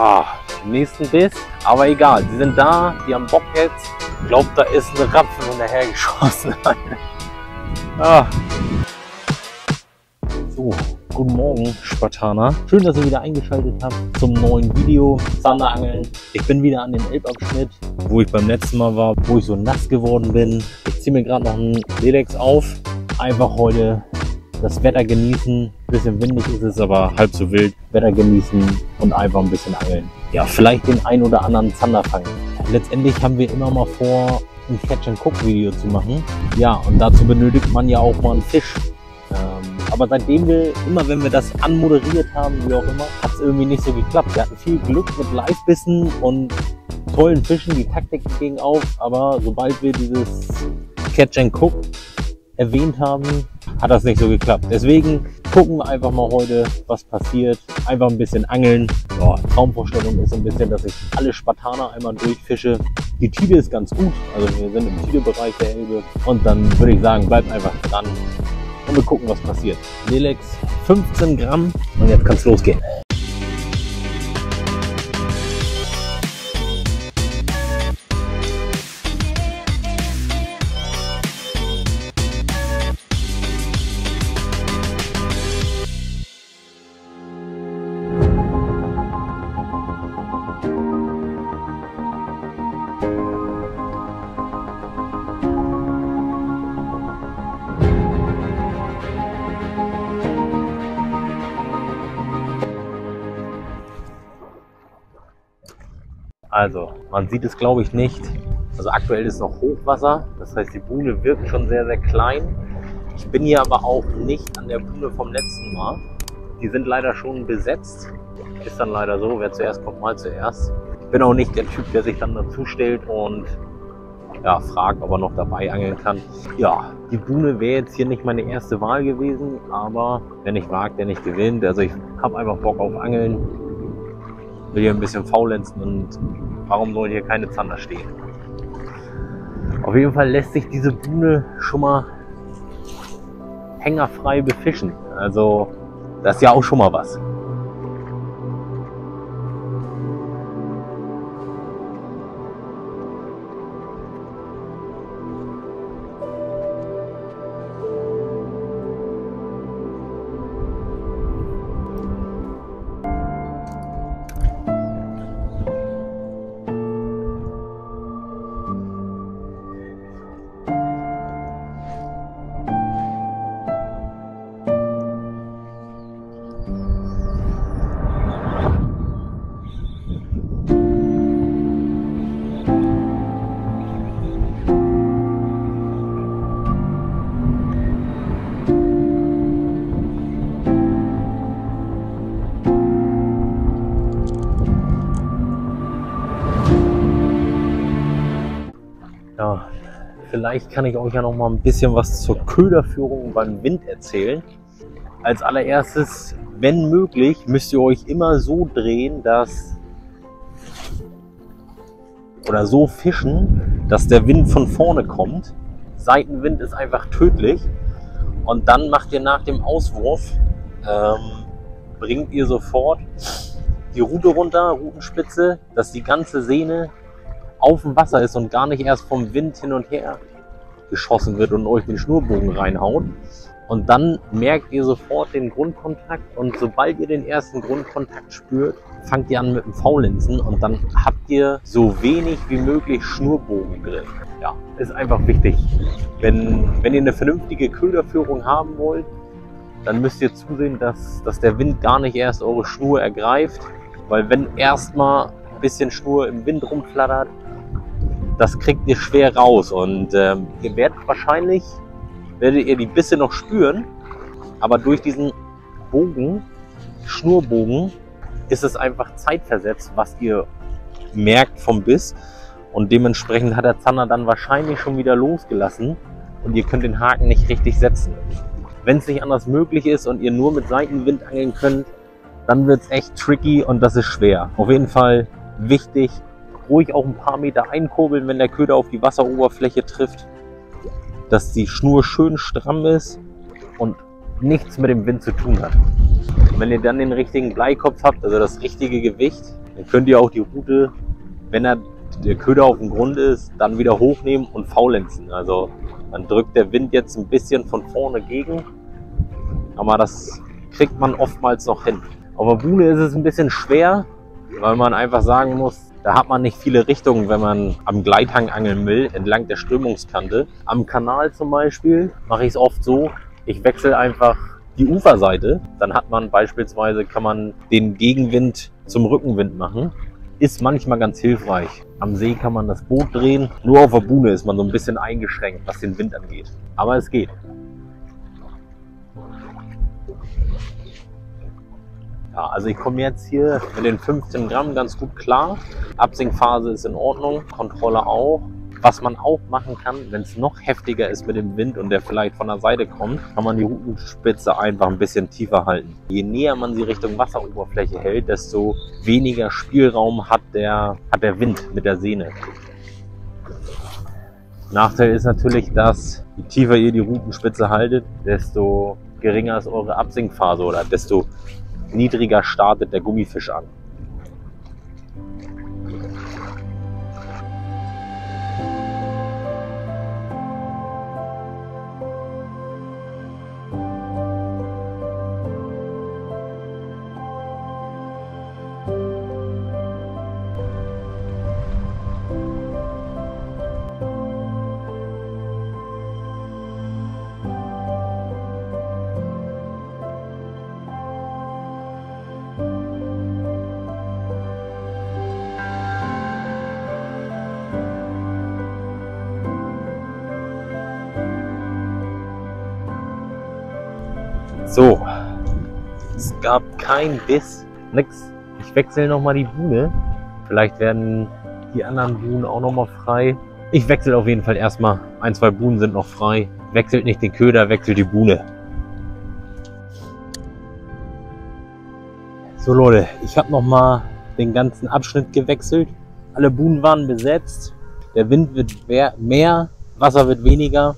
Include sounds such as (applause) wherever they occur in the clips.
Ah, nächsten Biss. Aber egal, sie sind da, die haben Bock jetzt. Ich glaube, da ist eine Rapfen hinterhergeschossen. (laughs) ah. So, guten Morgen, Spartaner. Schön, dass ihr wieder eingeschaltet habt zum neuen Video Zanderangeln. Ich bin wieder an dem Elbabschnitt, wo ich beim letzten Mal war, wo ich so nass geworden bin. Ich ziehe mir gerade noch einen Lelex auf. Einfach heute das Wetter genießen. Bisschen windig ist es, aber halb so wild. Wetter genießen und einfach ein bisschen angeln. Ja, vielleicht den ein oder anderen Zander fangen. Letztendlich haben wir immer mal vor, ein Catch-and-Cook-Video zu machen. Ja, und dazu benötigt man ja auch mal einen Fisch. Ähm, aber seitdem wir, immer wenn wir das anmoderiert haben, wie auch immer, hat es irgendwie nicht so geklappt. Wir hatten viel Glück mit Live-Bissen und tollen Fischen, die Taktik ging auf, aber sobald wir dieses Catch and Cook erwähnt haben, hat das nicht so geklappt. Deswegen gucken wir einfach mal heute, was passiert. Einfach ein bisschen angeln. Ja, Traumvorstellung ist so ein bisschen, dass ich alle Spartaner einmal durchfische. Die Tide ist ganz gut, also wir sind im Tide-Bereich der Elbe. Und dann würde ich sagen, bleibt einfach dran und wir gucken, was passiert. Lelex 15 Gramm und jetzt kann es losgehen. Also, man sieht es glaube ich nicht. Also aktuell ist noch Hochwasser, das heißt die Buhne wirkt schon sehr, sehr klein. Ich bin hier aber auch nicht an der Buhne vom letzten Mal. Die sind leider schon besetzt. Ist dann leider so, wer zuerst kommt, mal zuerst. Ich bin auch nicht der Typ, der sich dann dazu stellt und ja, fragt, ob er noch dabei angeln kann. Ja, die Buhne wäre jetzt hier nicht meine erste Wahl gewesen, aber wer nicht wagt, der nicht gewinnt. Also ich habe einfach Bock auf Angeln will hier ein bisschen faulenzen und warum sollen hier keine Zander stehen? Auf jeden Fall lässt sich diese Buhne schon mal hängerfrei befischen. Also das ist ja auch schon mal was. Vielleicht kann ich euch ja noch mal ein bisschen was zur Köderführung beim Wind erzählen. Als allererstes, wenn möglich, müsst ihr euch immer so drehen, dass oder so fischen, dass der Wind von vorne kommt. Seitenwind ist einfach tödlich. Und dann macht ihr nach dem Auswurf, ähm, bringt ihr sofort die Rute runter, Rutenspitze, dass die ganze Sehne auf dem Wasser ist und gar nicht erst vom Wind hin und her geschossen wird und euch den Schnurbogen reinhaut. Und dann merkt ihr sofort den Grundkontakt und sobald ihr den ersten Grundkontakt spürt, fangt ihr an mit dem Faulenzen und dann habt ihr so wenig wie möglich Schnurbogen drin. Ja, ist einfach wichtig. Wenn, wenn ihr eine vernünftige Köderführung haben wollt, dann müsst ihr zusehen, dass, dass der Wind gar nicht erst eure Schnur ergreift. Weil wenn erstmal bisschen Schnur im Wind rumflattert, das kriegt ihr schwer raus. Und ähm, ihr werdet wahrscheinlich, werdet ihr die Bisse noch spüren, aber durch diesen Bogen, Schnurbogen, ist es einfach zeitversetzt, was ihr merkt vom Biss. Und dementsprechend hat der Zander dann wahrscheinlich schon wieder losgelassen und ihr könnt den Haken nicht richtig setzen. Wenn es nicht anders möglich ist und ihr nur mit Seitenwind angeln könnt, dann wird es echt tricky und das ist schwer. Auf jeden Fall wichtig, ruhig auch ein paar Meter einkurbeln, wenn der Köder auf die Wasseroberfläche trifft, dass die Schnur schön stramm ist und nichts mit dem Wind zu tun hat. Und wenn ihr dann den richtigen Bleikopf habt, also das richtige Gewicht, Dann könnt ihr auch die Route, wenn er, der Köder auf dem Grund ist, dann wieder hochnehmen und faulenzen. Also dann drückt der Wind jetzt ein bisschen von vorne gegen, aber das kriegt man oftmals noch hin. Auf der Buhne ist es ein bisschen schwer, weil man einfach sagen muss, da hat man nicht viele Richtungen, wenn man am Gleithang angeln will, entlang der Strömungskante. Am Kanal zum Beispiel mache ich es oft so, ich wechsle einfach die Uferseite. Dann hat man beispielsweise, kann man den Gegenwind zum Rückenwind machen. Ist manchmal ganz hilfreich. Am See kann man das Boot drehen. Nur auf der Buhne ist man so ein bisschen eingeschränkt, was den Wind angeht. Aber es geht. Ja, also ich komme jetzt hier mit den 15 Gramm ganz gut klar. Absinkphase ist in Ordnung, Kontrolle auch. Was man auch machen kann, wenn es noch heftiger ist mit dem Wind und der vielleicht von der Seite kommt, kann man die Rutenspitze einfach ein bisschen tiefer halten. Je näher man sie Richtung Wasseroberfläche hält, desto weniger Spielraum hat der, hat der Wind mit der Sehne. Nachteil ist natürlich, dass je tiefer ihr die Rutenspitze haltet, desto geringer ist eure Absinkphase oder desto niedriger startet der Gummifisch an. So, es gab kein Biss, nix. Ich wechsle nochmal die Buhne. Vielleicht werden die anderen Buhnen auch nochmal frei. Ich wechsle auf jeden Fall erstmal. Ein, zwei Buhnen sind noch frei. Wechselt nicht den Köder, wechselt die Buhne. So Leute, ich habe nochmal den ganzen Abschnitt gewechselt. Alle Buhnen waren besetzt. Der Wind wird mehr, Wasser wird weniger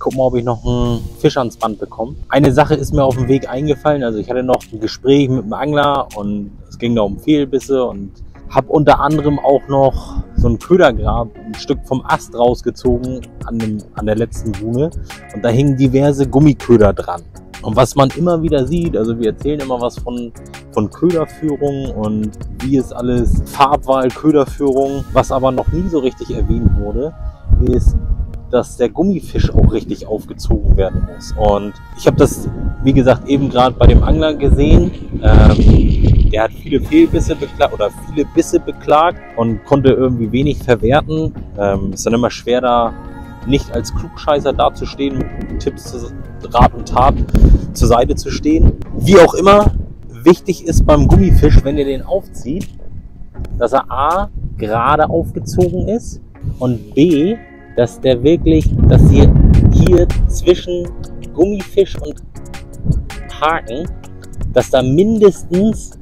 guck mal, ob ich noch einen Fisch ans Band bekomme. Eine Sache ist mir auf dem Weg eingefallen. Also ich hatte noch ein Gespräch mit einem Angler und es ging da um Fehlbisse und habe unter anderem auch noch so ein Ködergrab, ein Stück vom Ast rausgezogen an, dem, an der letzten Buhne und da hingen diverse Gummiköder dran. Und was man immer wieder sieht, also wir erzählen immer was von, von Köderführung und wie es alles, Farbwahl, Köderführung, was aber noch nie so richtig erwähnt wurde, ist dass der Gummifisch auch richtig aufgezogen werden muss. Und ich habe das, wie gesagt, eben gerade bei dem Angler gesehen. Ähm, der hat viele Fehlbisse beklagt oder viele Bisse beklagt und konnte irgendwie wenig verwerten. Ähm, ist dann immer schwer da nicht als Klugscheißer dazustehen, mit Tipps zu Rat und Tat zur Seite zu stehen. Wie auch immer, wichtig ist beim Gummifisch, wenn ihr den aufzieht, dass er A gerade aufgezogen ist und B dass der wirklich, dass hier, hier zwischen Gummifisch und Haken, dass da mindestens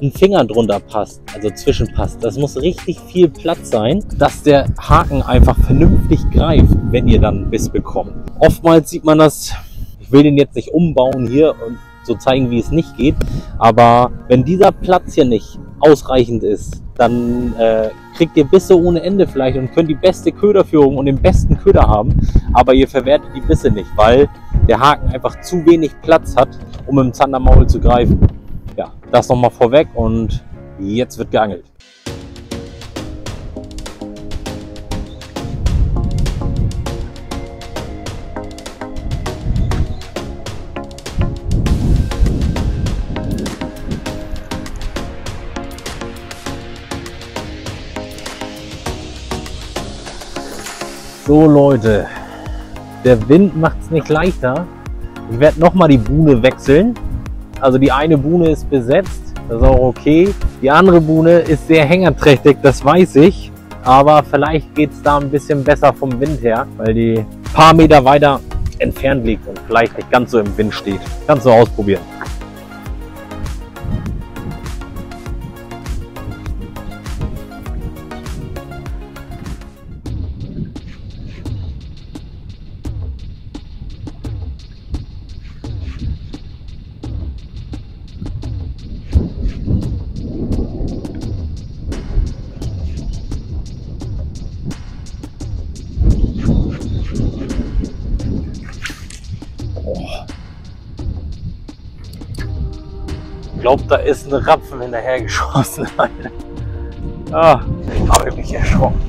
ein Finger drunter passt, also zwischenpasst. Das muss richtig viel Platz sein, dass der Haken einfach vernünftig greift, wenn ihr dann Biss bekommt. Oftmals sieht man das, ich will den jetzt nicht umbauen hier und so zeigen, wie es nicht geht, aber wenn dieser Platz hier nicht ausreichend ist, dann äh, kriegt ihr Bisse ohne Ende vielleicht und könnt die beste Köderführung und den besten Köder haben, aber ihr verwertet die Bisse nicht, weil der Haken einfach zu wenig Platz hat, um im Zandermaul zu greifen. Ja, das nochmal vorweg und jetzt wird geangelt. So Leute, der Wind macht es nicht leichter. Ich werde nochmal die Buhne wechseln. Also die eine Buhne ist besetzt, das ist auch okay. Die andere Buhne ist sehr hängerträchtig, das weiß ich. Aber vielleicht geht es da ein bisschen besser vom Wind her, weil die paar Meter weiter entfernt liegt und vielleicht nicht ganz so im Wind steht. Kannst du ausprobieren. Glaube, da ist ein Rapfen hinterhergeschossen. (laughs) ah, ich habe mich erschrocken.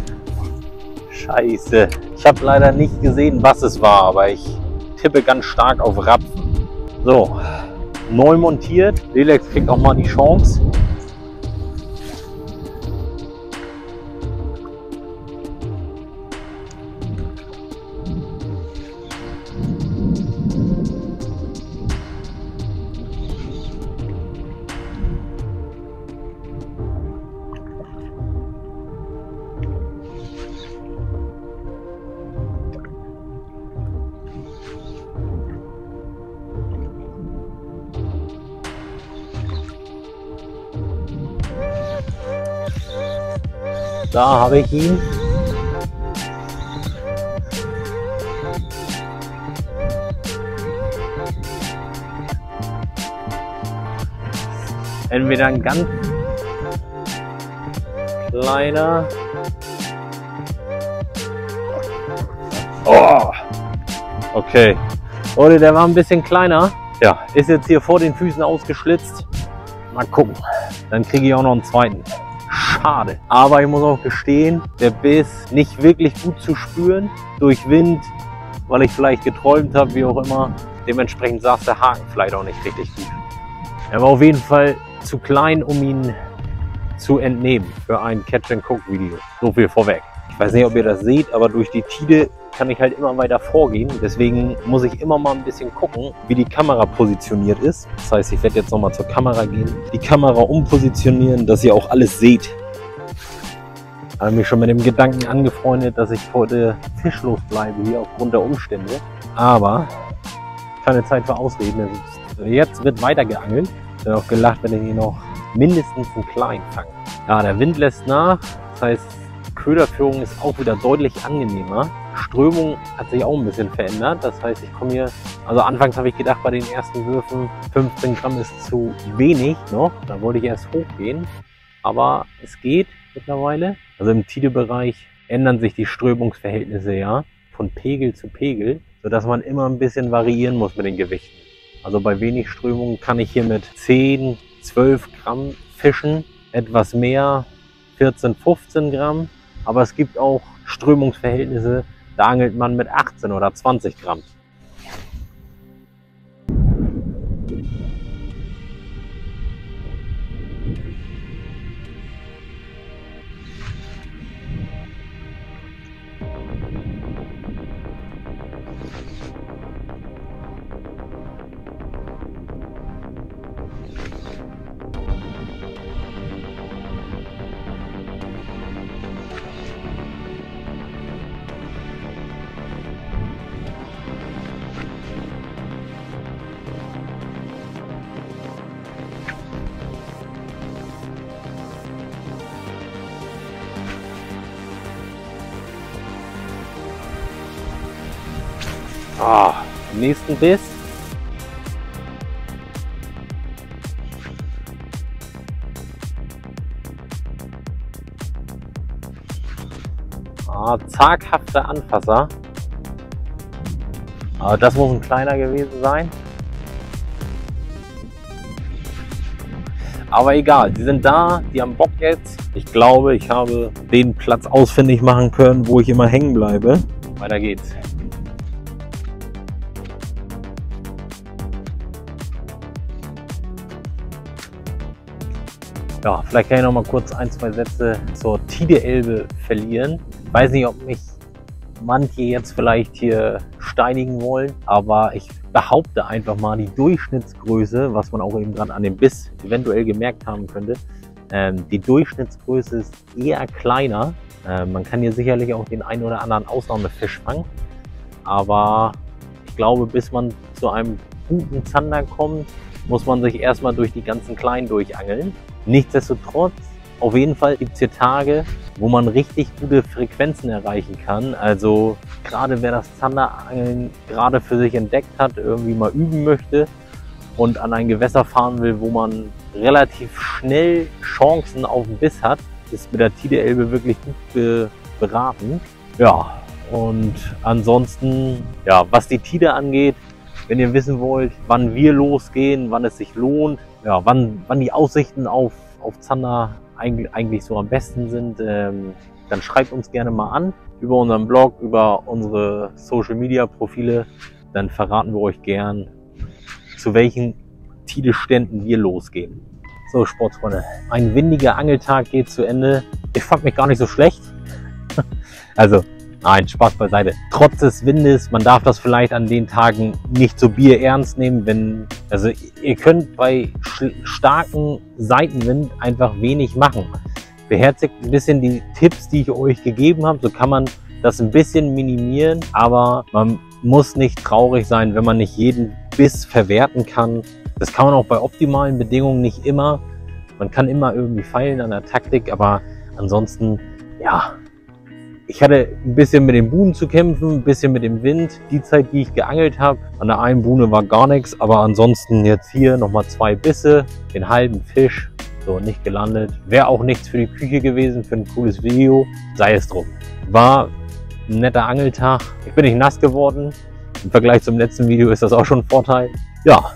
Scheiße. Ich habe leider nicht gesehen, was es war, aber ich tippe ganz stark auf Rapfen. So, neu montiert. Lelex kriegt auch mal die Chance. Da habe ich ihn. Entweder ein ganz kleiner. Oh! Okay. Leute, der war ein bisschen kleiner. Ja, ist jetzt hier vor den Füßen ausgeschlitzt. Mal gucken. Dann kriege ich auch noch einen zweiten schade. Aber ich muss auch gestehen, der Biss nicht wirklich gut zu spüren durch Wind, weil ich vielleicht geträumt habe, wie auch immer. Dementsprechend saß der Haken vielleicht auch nicht richtig gut. Er war auf jeden Fall zu klein, um ihn zu entnehmen für ein Catch-and-Cook-Video. So viel vorweg. Ich weiß nicht, ob ihr das seht, aber durch die Tide kann ich halt immer weiter vorgehen. Deswegen muss ich immer mal ein bisschen gucken, wie die Kamera positioniert ist. Das heißt, ich werde jetzt nochmal zur Kamera gehen, die Kamera umpositionieren, dass ihr auch alles seht, habe mich schon mit dem Gedanken angefreundet, dass ich heute fischlos bleibe hier aufgrund der Umstände. Aber keine Zeit für Ausreden. Jetzt wird weiter geangelt. Ich habe auch gelacht, wenn ich hier noch mindestens einen kleinen fange. Ja, der Wind lässt nach. Das heißt, Köderführung ist auch wieder deutlich angenehmer. Strömung hat sich auch ein bisschen verändert. Das heißt, ich komme hier, also anfangs habe ich gedacht, bei den ersten Würfen 15 Gramm ist zu wenig noch. Da wollte ich erst hochgehen. Aber es geht mittlerweile. Also im Tide-Bereich ändern sich die Strömungsverhältnisse ja von Pegel zu Pegel, sodass man immer ein bisschen variieren muss mit den Gewichten. Also bei wenig Strömung kann ich hier mit 10, 12 Gramm fischen, etwas mehr 14, 15 Gramm. Aber es gibt auch Strömungsverhältnisse, da angelt man mit 18 oder 20 Gramm. Ah, nächsten Biss. Ah, zaghafter Anfasser. Aber das muss ein kleiner gewesen sein. Aber egal, die sind da, die haben Bock jetzt. Ich glaube, ich habe den Platz ausfindig machen können, wo ich immer hängen bleibe. Weiter geht's. Ja, vielleicht kann ich noch mal kurz ein, zwei Sätze zur Tide-Elbe verlieren. Ich weiß nicht, ob mich manche jetzt vielleicht hier steinigen wollen, aber ich behaupte einfach mal die Durchschnittsgröße, was man auch eben gerade an dem Biss eventuell gemerkt haben könnte, ähm, die Durchschnittsgröße ist eher kleiner. Ähm, man kann hier sicherlich auch den einen oder anderen Ausnahmefisch fangen, aber ich glaube, bis man zu einem guten Zander kommt, muss man sich erstmal durch die ganzen Kleinen durchangeln. Nichtsdestotrotz, auf jeden Fall gibt es hier Tage, wo man richtig gute Frequenzen erreichen kann. Also gerade wer das Zanderangeln gerade für sich entdeckt hat, irgendwie mal üben möchte und an ein Gewässer fahren will, wo man relativ schnell Chancen auf den Biss hat, ist mit der Tide-Elbe wirklich gut beraten. Ja, und ansonsten, ja, was die Tide angeht, wenn ihr wissen wollt, wann wir losgehen, wann es sich lohnt, ja, wann, wann die Aussichten auf, auf Zander eigentlich, eigentlich so am besten sind, ähm, dann schreibt uns gerne mal an über unseren Blog, über unsere Social Media Profile. Dann verraten wir euch gern, zu welchen Titelständen wir losgehen. So, Sportsfreunde, ein windiger Angeltag geht zu Ende. Ich fand mich gar nicht so schlecht. (laughs) also, nein, Spaß beiseite. Trotz des Windes, man darf das vielleicht an den Tagen nicht so bierernst nehmen, wenn, also ihr könnt bei starken Seitenwind einfach wenig machen. Beherzigt ein bisschen die Tipps, die ich euch gegeben habe, so kann man das ein bisschen minimieren, aber man muss nicht traurig sein, wenn man nicht jeden Biss verwerten kann. Das kann man auch bei optimalen Bedingungen nicht immer. Man kann immer irgendwie feilen an der Taktik, aber ansonsten, ja, ich hatte ein bisschen mit den Buhnen zu kämpfen, ein bisschen mit dem Wind. Die Zeit, die ich geangelt habe, an der einen Buhne war gar nichts, aber ansonsten jetzt hier nochmal zwei Bisse, den halben Fisch, so nicht gelandet. Wäre auch nichts für die Küche gewesen, für ein cooles Video, sei es drum. War ein netter Angeltag. Ich bin nicht nass geworden. Im Vergleich zum letzten Video ist das auch schon ein Vorteil. Ja,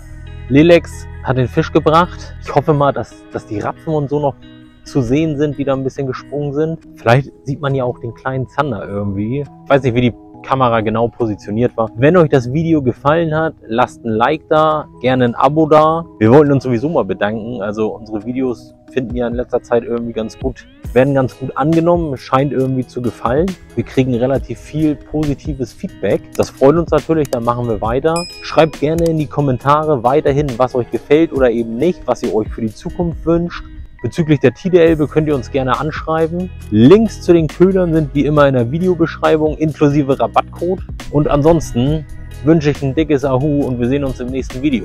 Lelex hat den Fisch gebracht. Ich hoffe mal, dass, dass die Rapfen und so noch zu sehen sind, die da ein bisschen gesprungen sind. Vielleicht sieht man ja auch den kleinen Zander irgendwie. Ich weiß nicht, wie die Kamera genau positioniert war. Wenn euch das Video gefallen hat, lasst ein Like da, gerne ein Abo da. Wir wollten uns sowieso mal bedanken. Also unsere Videos finden ja in letzter Zeit irgendwie ganz gut, werden ganz gut angenommen, scheint irgendwie zu gefallen. Wir kriegen relativ viel positives Feedback. Das freut uns natürlich, dann machen wir weiter. Schreibt gerne in die Kommentare weiterhin, was euch gefällt oder eben nicht, was ihr euch für die Zukunft wünscht. Bezüglich der Tideelbe könnt ihr uns gerne anschreiben. Links zu den Ködern sind wie immer in der Videobeschreibung inklusive Rabattcode. Und ansonsten wünsche ich ein dickes Ahu und wir sehen uns im nächsten Video.